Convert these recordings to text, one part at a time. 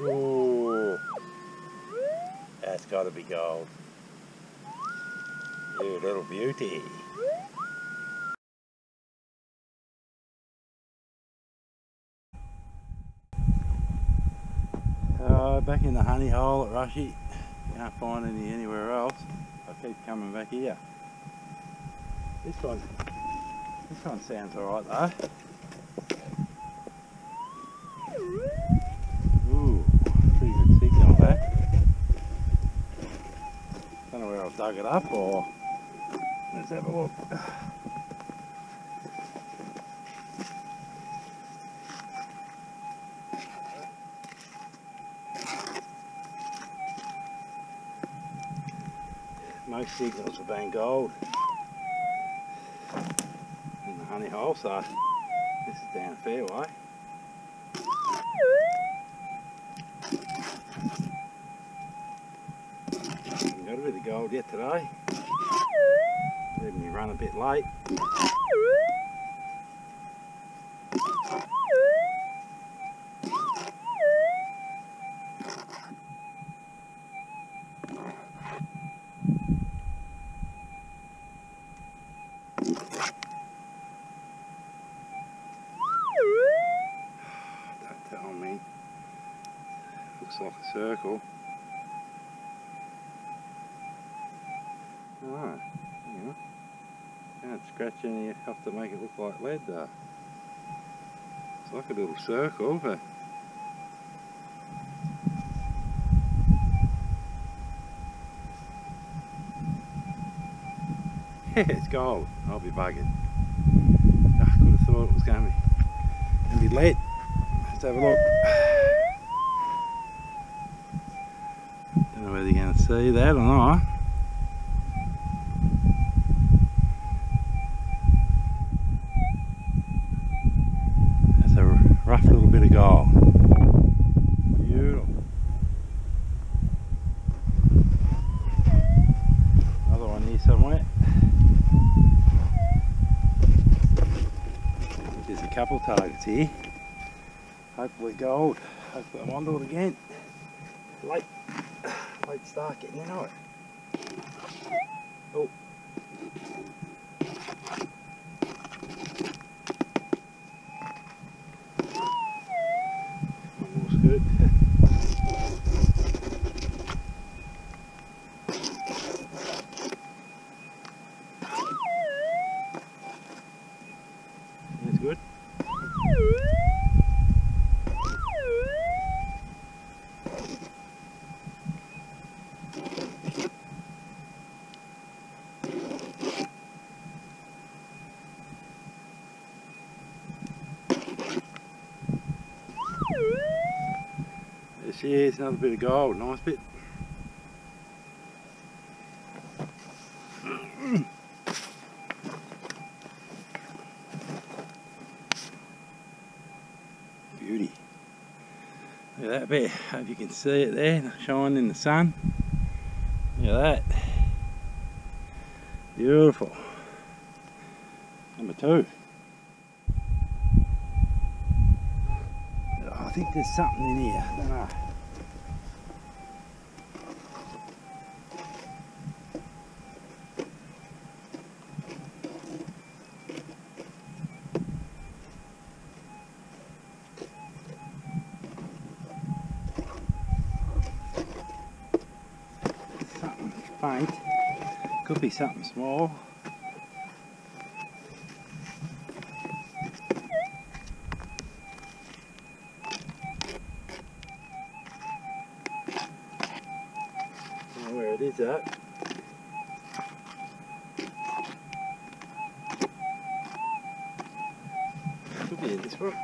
Oh, that's got to be gold. You little beauty. Uh, back in the honey hole at Rushy. Can't find any anywhere else. I keep coming back here. This one, this one sounds alright though. Dug it up or let's have a look. Most signals have been gold in the honey hole, so this is down a fair way. Got a bit of gold yet today. Leaving me run a bit late. Don't tell me. Looks like a circle. Oh, yeah. Can't scratch any enough to make it look like lead though. It's like a little circle, but yeah, it's gold. I'll be bugging. Ah, I could have thought it was going to be, going to be lead. Let's have a look. Don't know whether you're going to see that or not. Little bit. Beautiful. Another one here somewhere. There's a couple targets here. Hopefully gold. Hopefully I won't do it again. Late, late start getting into it. Oh. One more's good. That's good. She another bit of gold, nice bit. Beauty. Look at that bit, hope you can see it there, shining in the sun. Look at that. Beautiful. Number two. I think there's something in here. Faint. Could be something small. Don't know where it is at. Could be in this one.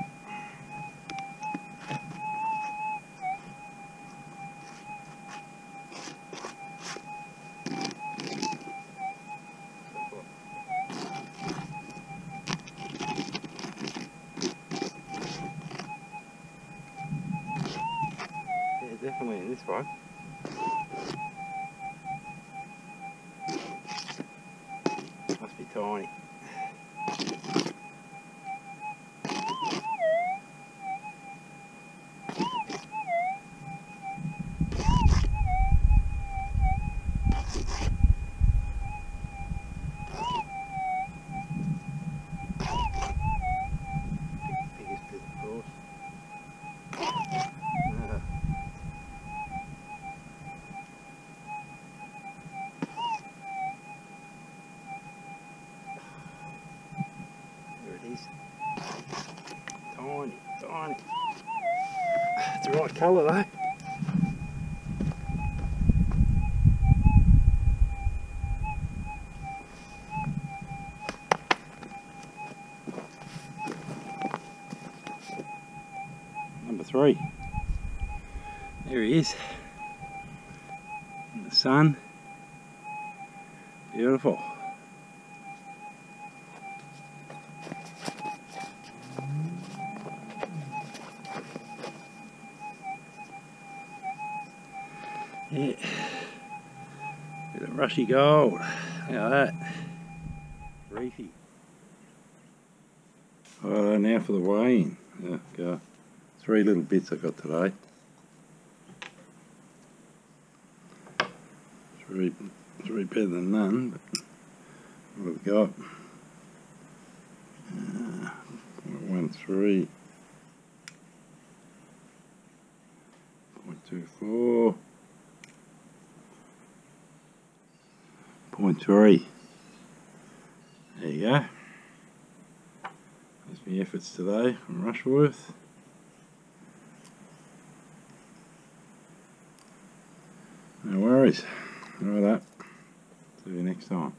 Definitely in this one. Must be tiny. It's colour though. Number three. There he is. In the sun. Beautiful. Yeah. Bit of rushy gold. Look at that. Reefy. Oh, now for the weighing. Yeah, go. Three little bits I got today. Three, three better than none, but what have we got? Uh, one three. Point two four. Point three. There you go. That's my efforts today from Rushworth. No worries. All right. See you next time.